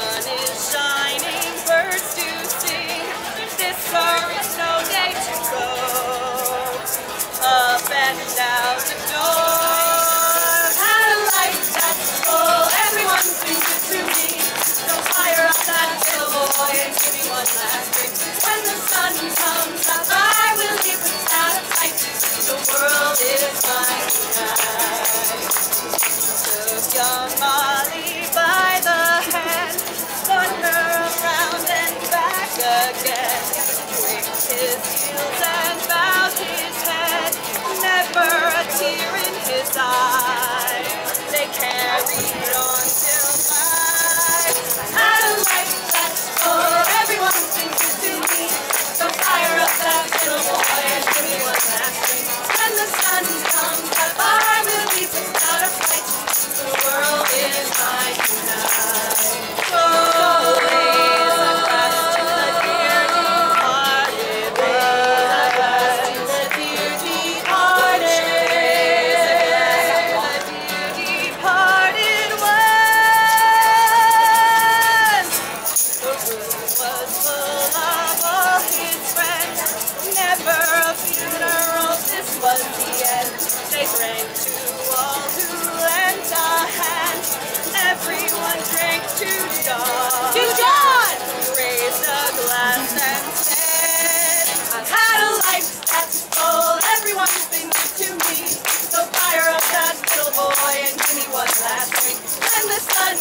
sun is shining, birds do sing. This no day to go. Up and down. Again. Winked his heels and was full of all his friends. Never a funeral, this was the end. They drank to all who lent a hand. Everyone drank to John. To John! Raised a glass and said, I've had a life that's full. Everyone's been good to me. The fire of that little boy and Jimmy was lasting. When the sun